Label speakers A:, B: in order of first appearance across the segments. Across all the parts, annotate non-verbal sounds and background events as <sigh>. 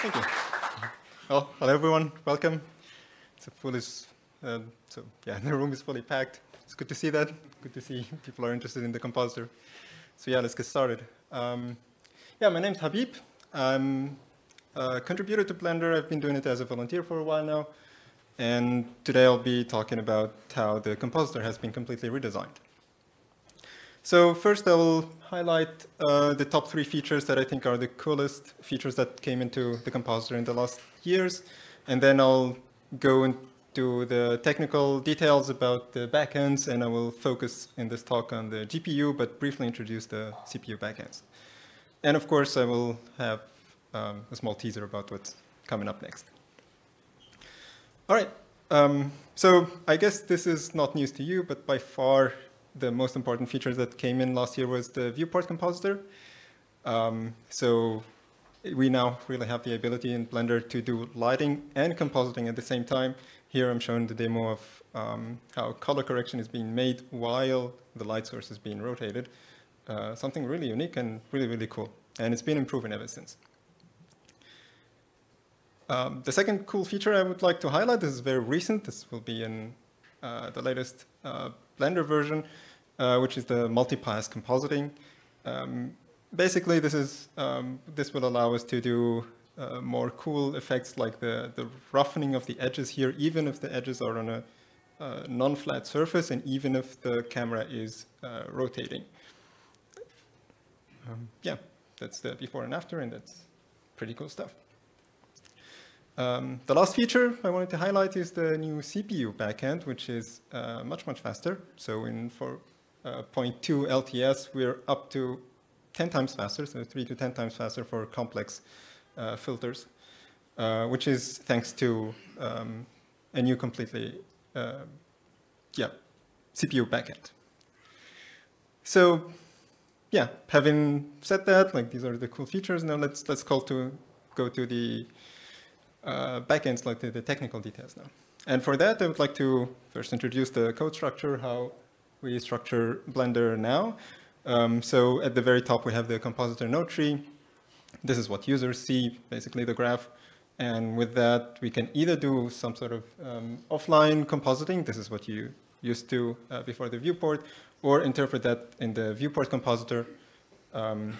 A: Thank you. Well, hello everyone, welcome. It's a full uh, so yeah, <laughs> the room is fully packed. It's good to see that. Good to see people are interested in the compositor. So yeah, let's get started. Um, yeah, my name's Habib. I'm a contributor to Blender. I've been doing it as a volunteer for a while now. And today I'll be talking about how the compositor has been completely redesigned. So first I will highlight uh, the top three features that I think are the coolest features that came into the compositor in the last years. And then I'll go into the technical details about the backends, and I will focus in this talk on the GPU, but briefly introduce the CPU backends. And of course, I will have um, a small teaser about what's coming up next. All right, um, so I guess this is not news to you, but by far the most important feature that came in last year was the viewport compositor. Um, so we now really have the ability in Blender to do lighting and compositing at the same time. Here I'm showing the demo of um, how color correction is being made while the light source is being rotated. Uh, something really unique and really, really cool. And it's been improving ever since. Um, the second cool feature I would like to highlight, this is very recent, this will be in uh, the latest uh, Blender version, uh, which is the multi-pass compositing. Um, basically, this is um, this will allow us to do uh, more cool effects like the, the roughening of the edges here, even if the edges are on a uh, non-flat surface and even if the camera is uh, rotating. Um, yeah, that's the before and after, and that's pretty cool stuff. Um, the last feature I wanted to highlight is the new CPU backend, which is uh, much, much faster. So in for uh, 0.2 LTS, we're up to 10 times faster, so 3 to 10 times faster for complex uh, filters, uh, which is thanks to um, a new completely, uh, yeah, CPU backend. So yeah, having said that, like these are the cool features, now let's, let's call to, go to the uh, backends, like the, the technical details now. And for that, I would like to first introduce the code structure, how we structure Blender now. Um, so at the very top, we have the compositor node tree. This is what users see, basically the graph. And with that, we can either do some sort of um, offline compositing. This is what you used to uh, before the viewport, or interpret that in the viewport compositor. Um,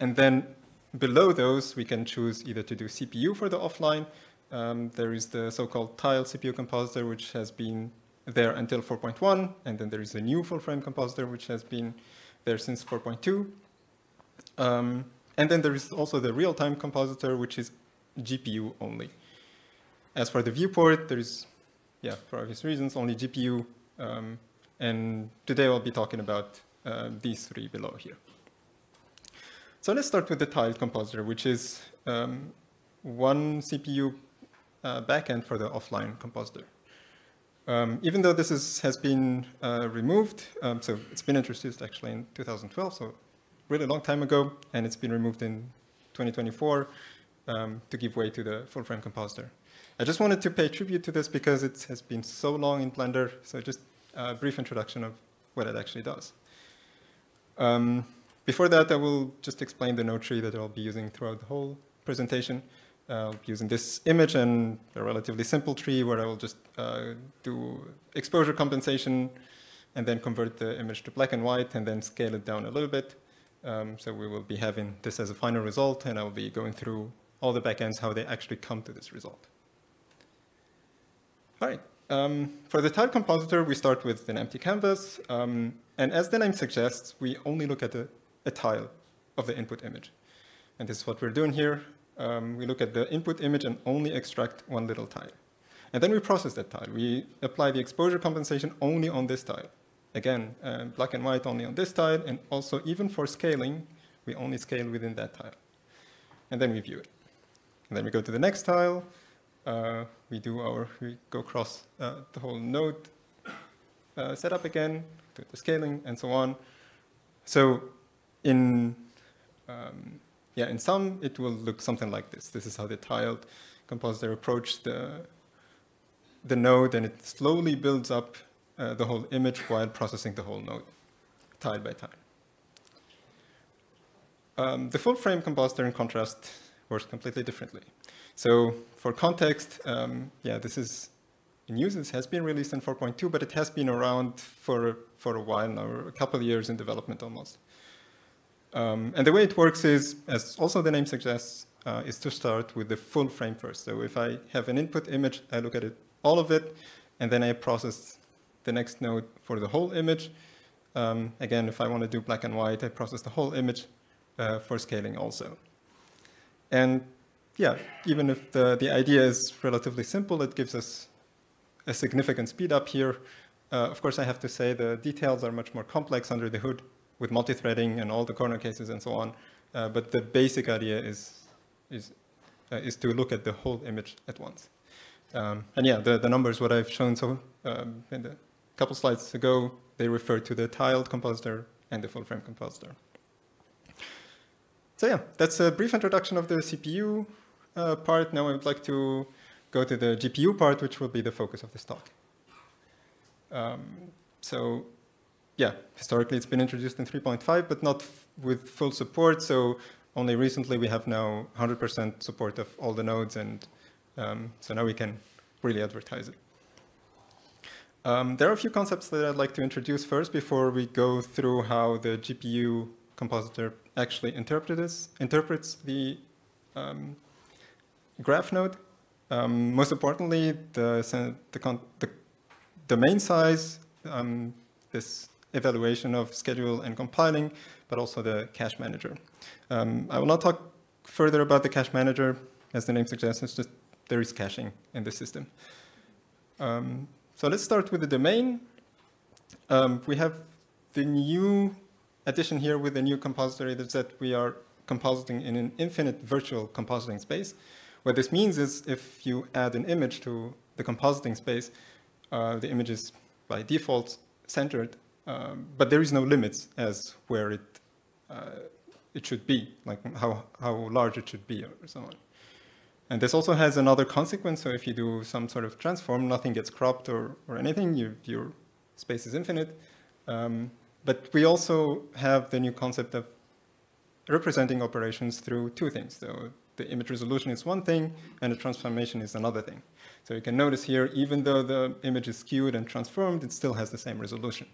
A: and then below those, we can choose either to do CPU for the offline. Um, there is the so-called tile CPU compositor, which has been there until 4.1, and then there is a new full-frame compositor which has been there since 4.2. Um, and then there is also the real-time compositor, which is GPU only. As for the viewport, there is, yeah, for obvious reasons, only GPU. Um, and today I'll be talking about uh, these three below here. So let's start with the tiled compositor, which is um, one CPU uh, backend for the offline compositor. Um, even though this is, has been uh, removed, um, so it's been introduced actually in 2012, so really long time ago, and it's been removed in 2024 um, to give way to the full-frame compositor. I just wanted to pay tribute to this because it has been so long in Blender, so just a brief introduction of what it actually does. Um, before that, I will just explain the node tree that I'll be using throughout the whole presentation uh, using this image and a relatively simple tree where I will just uh, do exposure compensation and then convert the image to black and white and then scale it down a little bit. Um, so we will be having this as a final result and I will be going through all the backends, how they actually come to this result. All right, um, for the tile compositor, we start with an empty canvas. Um, and as the name suggests, we only look at a, a tile of the input image. And this is what we're doing here um, we look at the input image and only extract one little tile. And then we process that tile. We apply the exposure compensation only on this tile. Again, uh, black and white only on this tile, and also even for scaling, we only scale within that tile. And then we view it. And then we go to the next tile. Uh, we do our, we go across uh, the whole node uh, setup again, do the scaling, and so on. So in um, yeah, in some, it will look something like this. This is how the tiled compositor approach the, the node, and it slowly builds up uh, the whole image while processing the whole node, tile by tile. Um, the full frame compositor, in contrast, works completely differently. So for context, um, yeah, this is in use. This has been released in 4.2, but it has been around for, for a while now, a couple of years in development almost. Um, and the way it works is, as also the name suggests, uh, is to start with the full frame first. So if I have an input image, I look at it, all of it, and then I process the next node for the whole image. Um, again, if I want to do black and white, I process the whole image uh, for scaling also. And yeah, even if the, the idea is relatively simple, it gives us a significant speed up here. Uh, of course, I have to say the details are much more complex under the hood with multi-threading and all the corner cases and so on. Uh, but the basic idea is, is, uh, is to look at the whole image at once. Um, and yeah, the, the numbers, what I've shown so um, in the couple slides ago, they refer to the tiled compositor and the full frame compositor. So yeah, that's a brief introduction of the CPU uh, part. Now I would like to go to the GPU part, which will be the focus of this talk. Um, so yeah, historically it's been introduced in 3.5, but not with full support. So only recently we have now 100% support of all the nodes, and um, so now we can really advertise it. Um, there are a few concepts that I'd like to introduce first before we go through how the GPU compositor actually interprets, interprets the um, graph node. Um, most importantly, the, the, the domain size, um, this evaluation of schedule and compiling, but also the cache manager. Um, I will not talk further about the cache manager. As the name suggests, it's just there is caching in the system. Um, so let's start with the domain. Um, we have the new addition here with the new compositor is that we are compositing in an infinite virtual compositing space. What this means is if you add an image to the compositing space, uh, the image is by default centered, um, but there is no limits as where it uh, it should be, like how, how large it should be or so on. And this also has another consequence. So if you do some sort of transform, nothing gets cropped or, or anything, you, your space is infinite. Um, but we also have the new concept of representing operations through two things. So the image resolution is one thing, and the transformation is another thing. So you can notice here, even though the image is skewed and transformed, it still has the same resolution.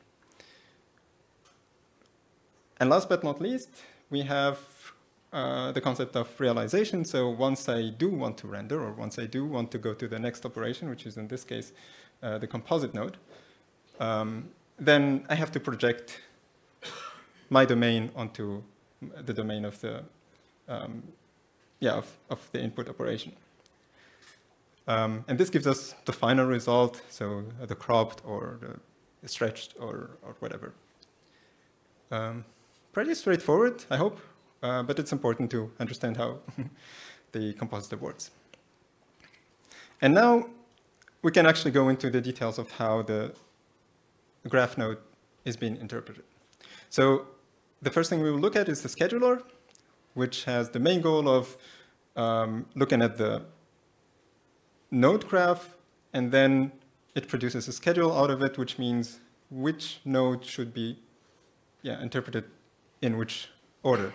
A: And last but not least, we have uh, the concept of realization. So once I do want to render, or once I do want to go to the next operation, which is in this case uh, the composite node, um, then I have to project my domain onto the domain of the um, yeah, of, of the input operation. Um, and this gives us the final result, so the cropped or the stretched or, or whatever. Pretty straightforward, I hope, uh, but it's important to understand how <laughs> the compositor works. And now we can actually go into the details of how the graph node is being interpreted. So the first thing we will look at is the scheduler, which has the main goal of um, looking at the node graph, and then it produces a schedule out of it, which means which node should be yeah, interpreted in which order.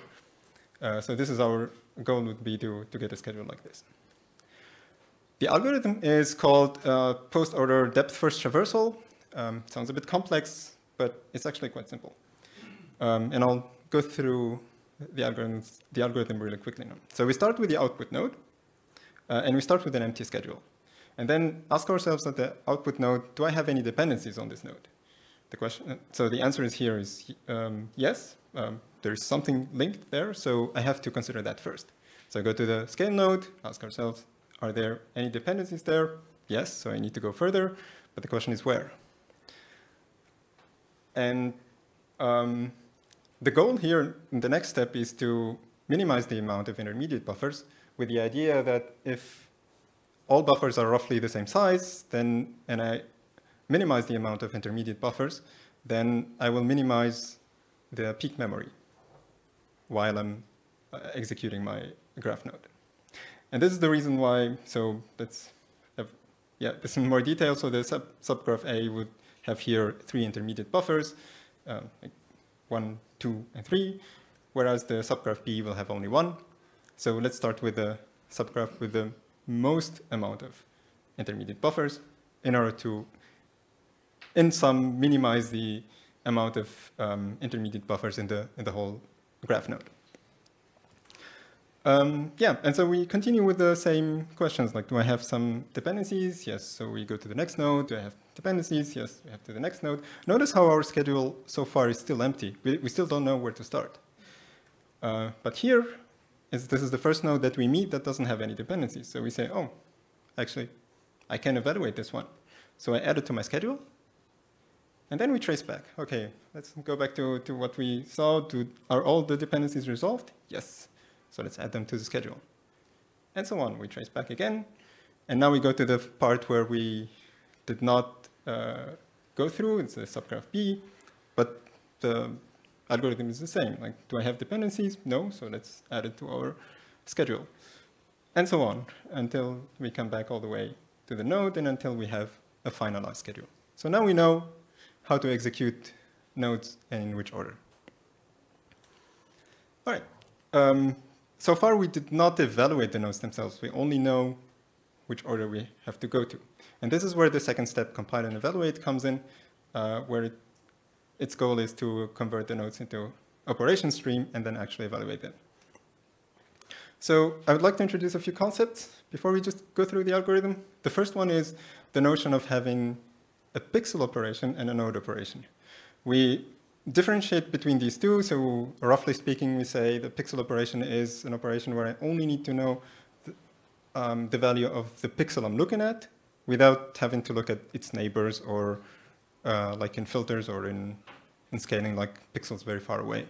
A: Uh, so this is our goal would be to, to get a schedule like this. The algorithm is called uh, post-order depth-first traversal. Um, sounds a bit complex, but it's actually quite simple. Um, and I'll go through the, algorithms, the algorithm really quickly now. So we start with the output node, uh, and we start with an empty schedule. And then ask ourselves at the output node, do I have any dependencies on this node? The question, uh, so the answer is here is um, yes. Um, there's something linked there, so I have to consider that first. So I go to the scale node, ask ourselves, are there any dependencies there? Yes, so I need to go further, but the question is where? And um, the goal here in the next step is to minimize the amount of intermediate buffers with the idea that if all buffers are roughly the same size, then, and I minimize the amount of intermediate buffers, then I will minimize the peak memory while I'm uh, executing my graph node. And this is the reason why, so let's have, yeah, this in more detail. So the sub, subgraph A would have here three intermediate buffers, uh, like one, two, and three, whereas the subgraph B will have only one. So let's start with the subgraph with the most amount of intermediate buffers in order to, in sum, minimize the amount of um, intermediate buffers in the, in the whole graph node. Um, yeah, and so we continue with the same questions, like do I have some dependencies? Yes, so we go to the next node. Do I have dependencies? Yes, we have to the next node. Notice how our schedule so far is still empty. We, we still don't know where to start. Uh, but here, is, this is the first node that we meet that doesn't have any dependencies. So we say, oh, actually, I can evaluate this one. So I add it to my schedule, and then we trace back. Okay, let's go back to, to what we saw. Are all the dependencies resolved? Yes. So let's add them to the schedule. And so on. We trace back again. And now we go to the part where we did not uh, go through. It's the subgraph B. But the algorithm is the same. Like, do I have dependencies? No. So let's add it to our schedule. And so on until we come back all the way to the node and until we have a finalized schedule. So now we know how to execute nodes and in which order. All right. Um, so far, we did not evaluate the nodes themselves. We only know which order we have to go to. And this is where the second step, compile and evaluate, comes in, uh, where it, its goal is to convert the nodes into operation stream and then actually evaluate them. So I would like to introduce a few concepts before we just go through the algorithm. The first one is the notion of having a pixel operation and a node operation. We differentiate between these two. So roughly speaking, we say the pixel operation is an operation where I only need to know the, um, the value of the pixel I'm looking at without having to look at its neighbors or uh, like in filters or in, in scaling like pixels very far away.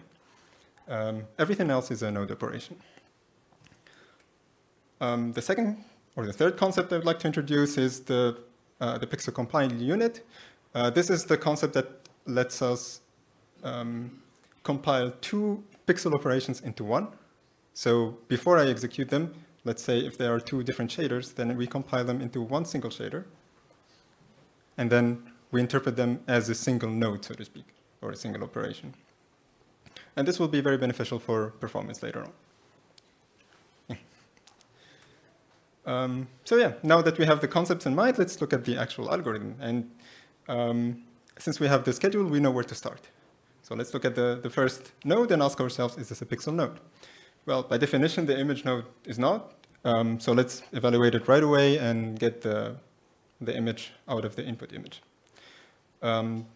A: Um, everything else is a node operation. Um, the second or the third concept I would like to introduce is the, the pixel compile unit. Uh, this is the concept that lets us um, compile two pixel operations into one. So before I execute them, let's say if there are two different shaders, then we compile them into one single shader. And then we interpret them as a single node, so to speak, or a single operation. And this will be very beneficial for performance later on. Um, so yeah, now that we have the concepts in mind, let's look at the actual algorithm. And um, since we have the schedule, we know where to start. So let's look at the, the first node and ask ourselves, is this a pixel node? Well, by definition, the image node is not. Um, so let's evaluate it right away and get the, the image out of the input image. Um,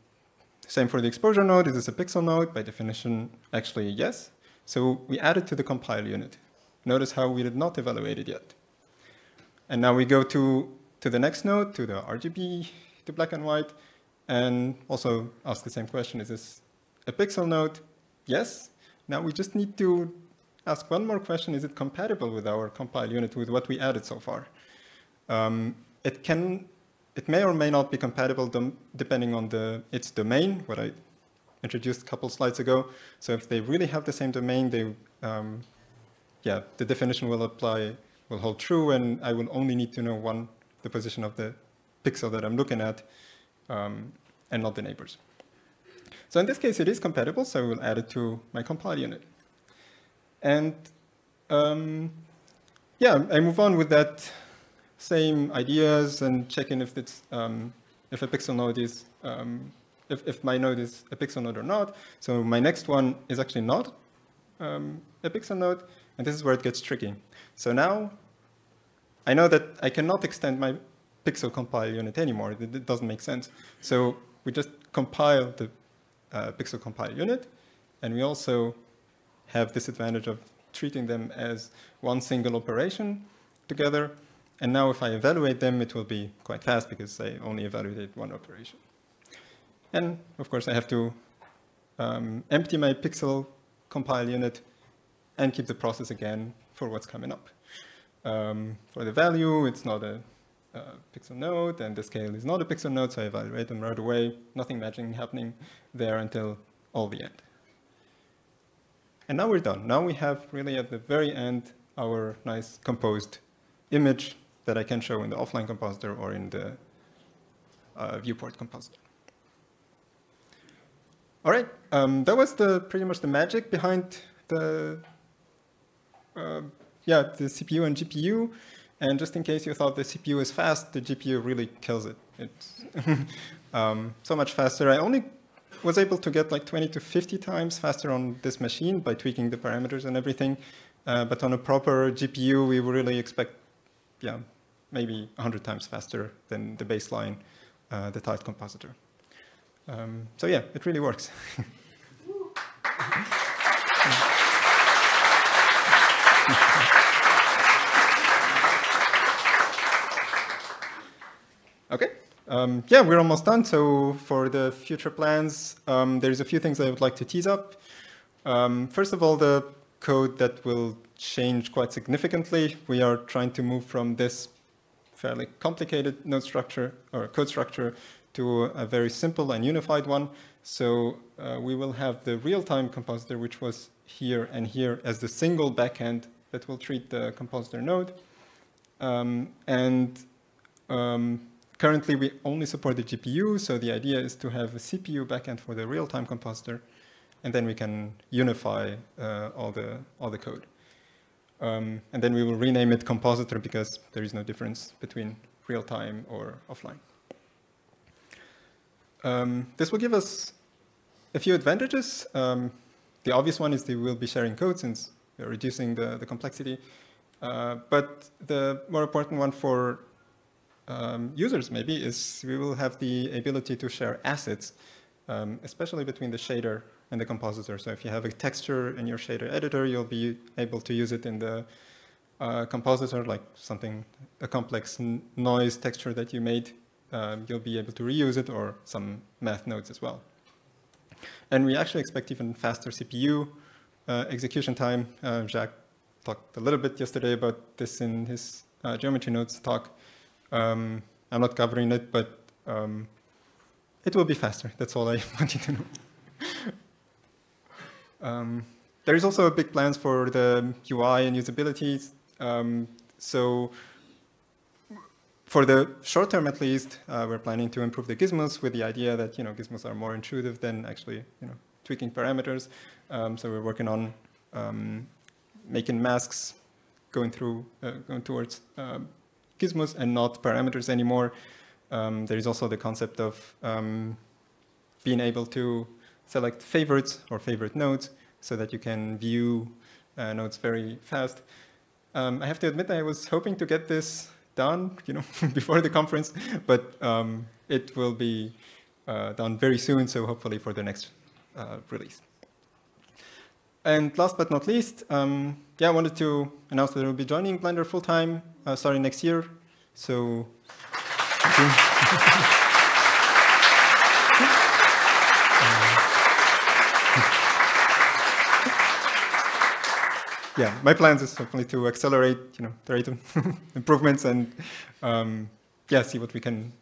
A: same for the exposure node. Is this a pixel node? By definition, actually, yes. So we add it to the compile unit. Notice how we did not evaluate it yet. And now we go to, to the next node, to the RGB, to black and white, and also ask the same question, is this a pixel node, yes. Now we just need to ask one more question. Is it compatible with our compile unit, with what we added so far? Um, it can, it may or may not be compatible depending on the its domain, what I introduced a couple slides ago. So if they really have the same domain, they, um, yeah, the definition will apply, will hold true, and I will only need to know one, the position of the pixel that I'm looking at, um, and not the neighbors. So in this case, it is compatible, so I will add it to my compile unit. And um, yeah, I move on with that same ideas and checking if it's um, if a pixel node is um, if, if my node is a pixel node or not. So my next one is actually not um, a pixel node, and this is where it gets tricky. So now I know that I cannot extend my pixel compile unit anymore. It, it doesn't make sense. So we just compile the uh, pixel compile unit. And we also have this advantage of treating them as one single operation together. And now if I evaluate them, it will be quite fast because I only evaluated one operation. And of course, I have to um, empty my pixel compile unit and keep the process again for what's coming up. Um, for the value, it's not a uh, pixel node, and the scale is not a pixel node, so I evaluate them right away. Nothing matching happening there until all the end. And now we're done. Now we have really at the very end our nice composed image that I can show in the offline compositor or in the uh, viewport compositor. All right, um, that was the pretty much the magic behind the yeah, the CPU and GPU. And just in case you thought the CPU is fast, the GPU really kills it. It's <laughs> um, so much faster. I only was able to get like 20 to 50 times faster on this machine by tweaking the parameters and everything. Uh, but on a proper GPU, we really expect, yeah, maybe 100 times faster than the baseline, uh, the tiled compositor. Um, so yeah, it really works. <laughs> <laughs> okay. Um, yeah, we're almost done. So for the future plans, um, there's a few things I would like to tease up. Um, first of all, the code that will change quite significantly. We are trying to move from this fairly complicated node structure or code structure to a very simple and unified one. So uh, we will have the real-time compositor, which was here and here as the single backend that will treat the compositor node. Um, and um, currently we only support the GPU, so the idea is to have a CPU backend for the real-time compositor, and then we can unify uh, all the all the code. Um, and then we will rename it compositor because there is no difference between real-time or offline. Um, this will give us a few advantages. Um, the obvious one is that we will be sharing code since reducing the, the complexity. Uh, but the more important one for um, users maybe is we will have the ability to share assets, um, especially between the shader and the compositor. So if you have a texture in your shader editor, you'll be able to use it in the uh, compositor, like something, a complex noise texture that you made. Um, you'll be able to reuse it or some math nodes as well. And we actually expect even faster CPU uh, execution time. Uh, Jacques talked a little bit yesterday about this in his uh, geometry nodes talk. Um, I'm not covering it, but um, it will be faster. That's all I <laughs> want you to know. um, there is also a big plans for the UI and usability. Um, so for the short term, at least, uh, we're planning to improve the gizmos with the idea that you know gizmos are more intuitive than actually you know tweaking parameters. Um, so we're working on um, making masks going through uh, going towards uh, gizmos and not parameters anymore. Um, there is also the concept of um, being able to select favorites or favorite nodes so that you can view uh, nodes very fast. Um, I have to admit I was hoping to get this done, you know, <laughs> before the conference, but it will be uh, done very soon, so hopefully for the next uh, release. And last but not least, um, yeah, I wanted to announce that I will be joining Blender full-time uh, starting next year. So, <laughs> yeah, my plans is hopefully to accelerate, you know, the rate of <laughs> improvements and um, yeah, see what we can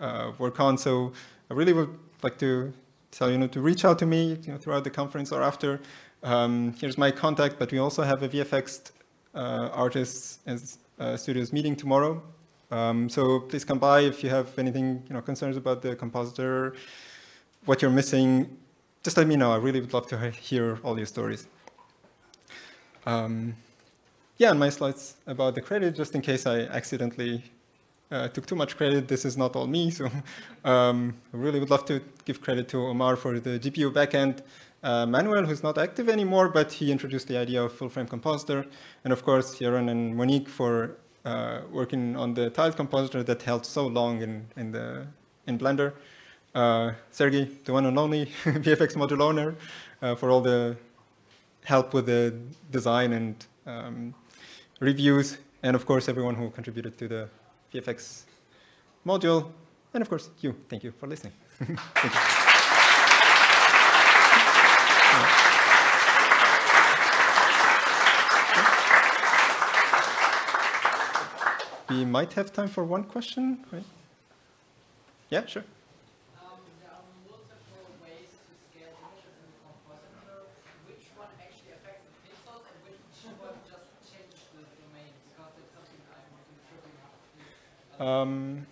A: uh, work on. So I really would like to tell you know to reach out to me, you know, throughout the conference or after. Um, here's my contact, but we also have a VFX uh, artists and uh, studios meeting tomorrow. Um, so please come by if you have anything, you know, concerns about the compositor, what you're missing. Just let me know. I really would love to hear all your stories. Um, yeah, and my slides about the credit, just in case I accidentally uh, took too much credit. This is not all me, so <laughs> um, I really would love to give credit to Omar for the GPU backend, uh, Manuel, who's not active anymore, but he introduced the idea of full-frame compositor, and of course, Jeroen and Monique for uh, working on the tiled compositor that held so long in, in, the, in Blender. Uh, Sergey, the one and only <laughs> VFX module owner, uh, for all the help with the design and um, reviews, and of course, everyone who contributed to the VFX module, and of course, you. Thank you for listening. <laughs> Thank you. We might have time for one question, right? Yeah, sure. Um,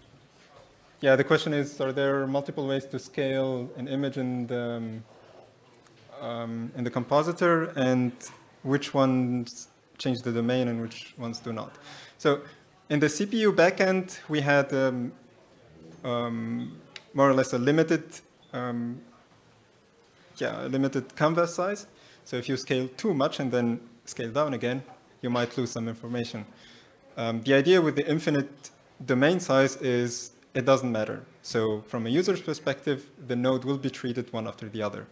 A: yeah, the question is, are there multiple ways to scale an image in the, um, um, in the compositor, and which ones change the domain and which ones do not. So in the CPU backend, we had um, um, more or less a limited, um, yeah, a limited canvas size. So if you scale too much and then scale down again, you might lose some information. Um, the idea with the infinite domain size is it doesn't matter. So from a user's perspective, the node will be treated one after the other.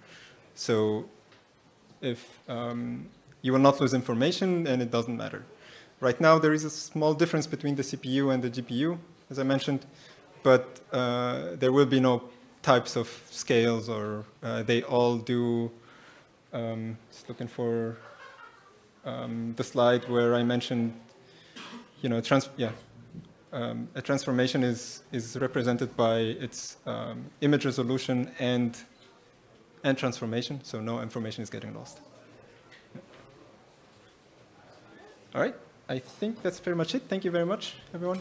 A: So if um, you will not lose information and it doesn't matter. Right now, there is a small difference between the CPU and the GPU, as I mentioned, but uh, there will be no types of scales or uh, they all do, um, just looking for um, the slide where I mentioned, you know, trans yeah, um, a transformation is, is represented by its um, image resolution and, and transformation, so no information is getting lost. All right, I think that's pretty much it. Thank you very much, everyone.